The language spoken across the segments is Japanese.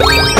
Bye.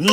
うん。